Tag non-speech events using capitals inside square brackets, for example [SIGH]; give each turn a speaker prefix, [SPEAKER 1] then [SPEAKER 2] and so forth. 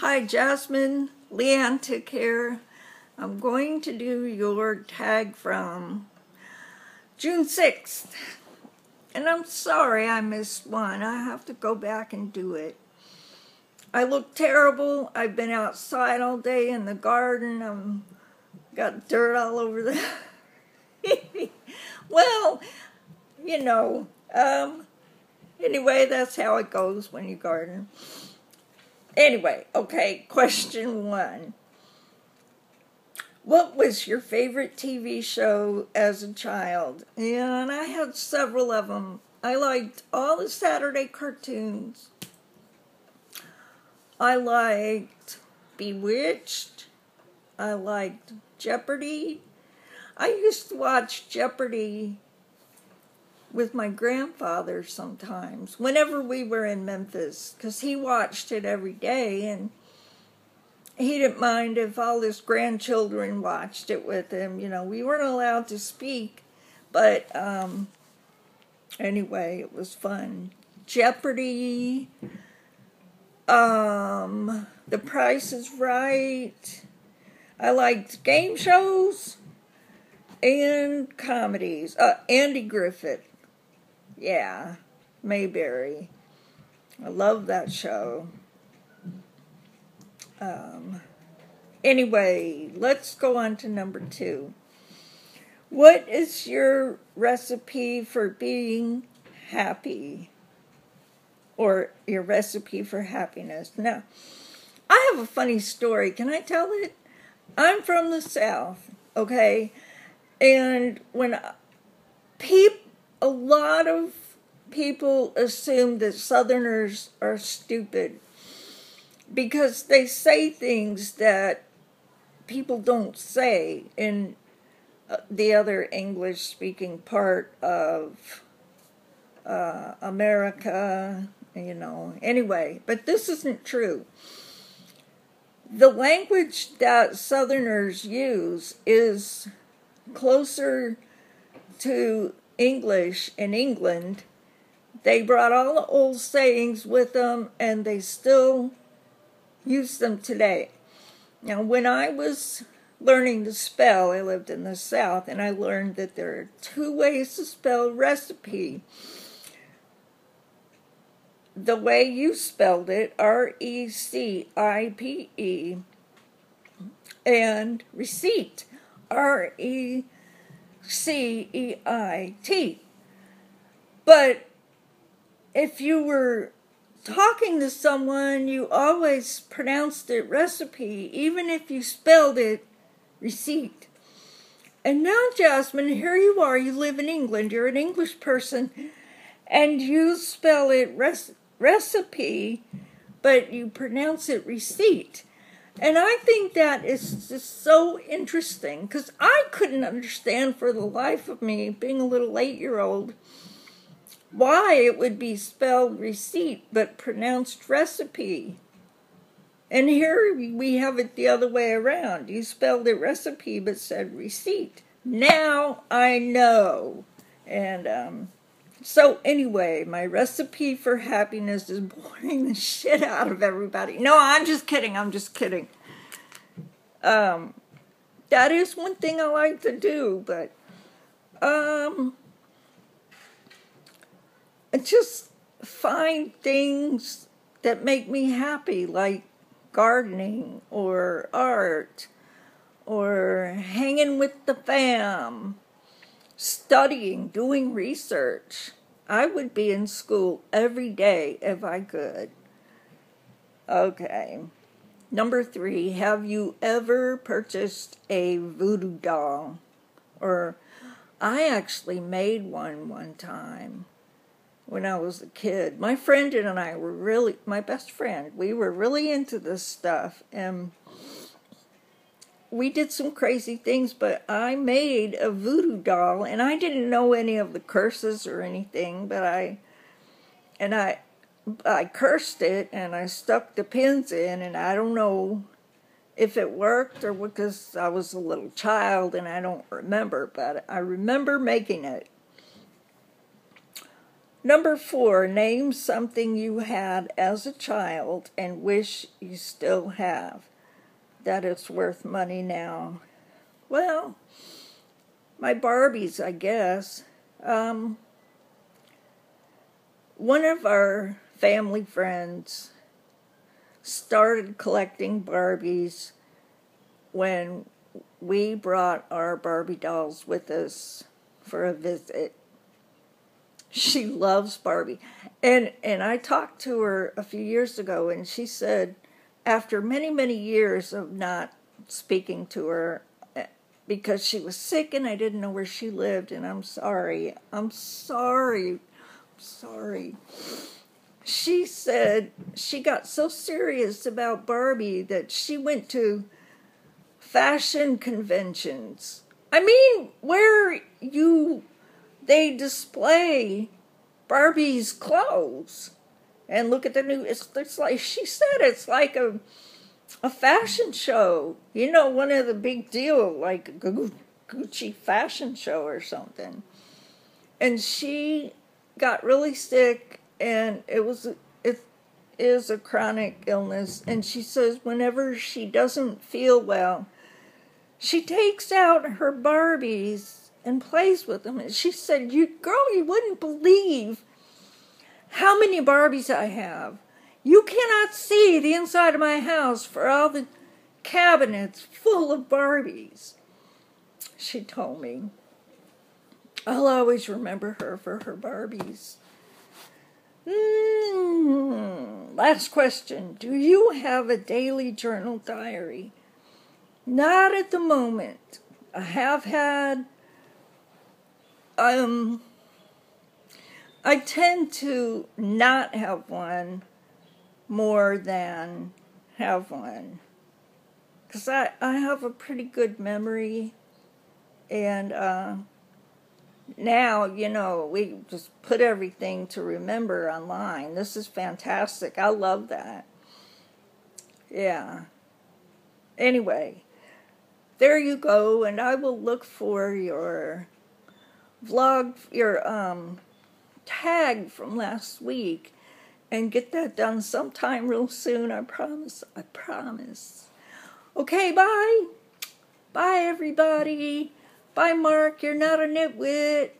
[SPEAKER 1] Hi, Jazmine. Leanne took here. I'm going to do your tag from June 6th. And I'm sorry I missed one. I have to go back and do it. I look terrible. I've been outside all day in the garden. I'm got dirt all over the [LAUGHS] well, you know, um, anyway, that's how it goes when you garden. Anyway, okay, question one. What was your favorite TV show as a child? And I had several of them. I liked all the Saturday cartoons. I liked Bewitched. I liked Jeopardy. I used to watch Jeopardy with my grandfather sometimes, whenever we were in Memphis, because he watched it every day and he didn't mind if all his grandchildren watched it with him. You know, we weren't allowed to speak, but um, anyway, it was fun. Jeopardy, um, The Price is Right. I liked game shows and comedies. Uh, Andy Griffith. Yeah, Mayberry. I love that show. Um, anyway, let's go on to number two. What is your recipe for being happy? Or your recipe for happiness? Now, I have a funny story. Can I tell it? I'm from the South, okay? And when people, a lot of people assume that Southerners are stupid because they say things that people don't say in uh, the other English speaking part of uh, America, you know. Anyway, but this isn't true. The language that Southerners use is closer to English in England. They brought all the old sayings with them and they still use them today. Now, when I was learning to spell, I lived in the South and I learned that there are two ways to spell recipe. The way you spelled it, R E C I P E, and receipt. R E C E I T. But if you were talking to someone, you always pronounced it recipe, even if you spelled it receipt. And now, Jazmine, here you are. You live in England. You're an English person, and you spell it res- recipe, but you pronounce it receipt. And I think that is just so interesting because I couldn't understand for the life of me, being a little eight year old, why it would be spelled receipt but pronounced recipe. And here we have it the other way around. You spelled it recipe but said receipt. Now I know. And um, so, anyway, my recipe for happiness is [LAUGHS] boring the shit out of everybody. No, I'm just kidding. I'm just kidding. Um, that is one thing I like to do, but um, just find things that make me happy, like gardening or art or hanging with the fam studying, doing research. I would be in school every day if I could. Okay. Number three, have you ever purchased a voodoo doll? Or I actually made one one time when I was a kid. My friend and I were really, my best friend, we were really into this stuff. And we did some crazy things, but I made a voodoo doll, and I didn't know any of the curses or anything, but I, and I, I cursed it, and I stuck the pins in, and I don't know if it worked or because I was a little child and I don't remember, but I remember making it. Number four, name something you had as a child and wish you still have that it's worth money now. Well, my Barbies, I guess. Um, one of our family friends started collecting Barbies when we brought our Barbie dolls with us for a visit. She loves Barbie. And and I talked to her a few years ago and she said after many many years of not speaking to her eh, because she was sick and I didn't know where she lived and I'm sorry. I'm sorry. I'm sorry. She said she got so serious about Barbie that she went to fashion conventions. I mean, where you they display Barbie's clothes and look at the new. It's, it's like she said, it's like a a fashion show. You know, one of the big deal, like Gucci fashion show or something. And she got really sick, and it was it is a chronic illness. And she says whenever she doesn't feel well she takes out her Barbies and plays with them. And she said, "You girl, you wouldn't believe how many Barbies I have. You cannot see the inside of my house for all the cabinets full of Barbies." She told me. I'll always remember her for her Barbies. Mm, last question. Do you have a daily journal diary? Not at the moment. I have had um I tend to not have one more than have one. Because I, I have a pretty good memory. And uh, now, you know, we just put everything to remember online. This is fantastic. I love that. Yeah. Anyway, there you go, and I will look for your vlog, your um, tag from last week and get that done sometime real soon. I promise. I promise. Okay, bye. Bye, everybody. Bye, Mark. You're not a nitwit.